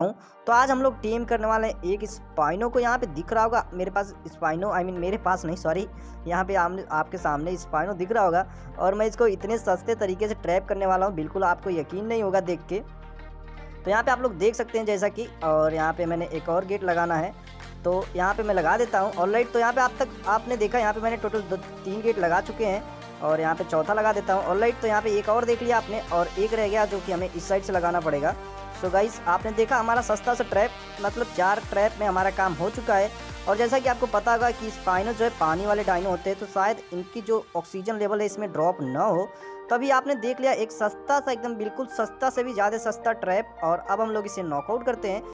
तो आज हम लोग टीम करने वाले हैं। एक स्पाइनो को यहाँ पे दिख रहा होगा। मेरे पास spino I I mean mean, मेरे पास नहीं सॉरी यहाँ पे आप, आपके सामने स्पाइनो दिख रहा होगा। और मैं इसको इतने सस्ते तरीके से ट्रैप करने वाला हूँ। बिल्कुल आपको यकीन नहीं होगा देख के। तो यहाँ पे आप लोग देख सकते हैं जैसा कि और यहाँ पे मैंने एक और गेट लगाना है। तो यहाँ पे मैं लगा देता हूँ। और लाइट तो यहाँ पे आप तक आपने देखा यहाँ पे मैंने टोटल दो तीन गेट लगा चुके हैं। और यहाँ पे चौथा लगा देता हूँ। और लाइट तो यहाँ पे एक और देख लिया आपने। और एक रह गया जो कि हमें इस साइड से लगाना पड़ेगा। सो गाइस आपने देखा हमारा सस्ता सा ट्रैप मतलब चार ट्रैप में हमारा काम हो चुका है। और जैसा कि आपको पता होगा कि स्पाइनो जो है पानी वाले डाइनो होते हैं तो शायद इनकी जो ऑक्सीजन लेवल है इसमें ड्रॉप ना हो। तभी आपने देख लिया, एक सस्ता सा, एकदम बिल्कुल सस्ता से भी ज़्यादा सस्ता ट्रैप और अब हम लोग इसे नॉकआउट करते हैं।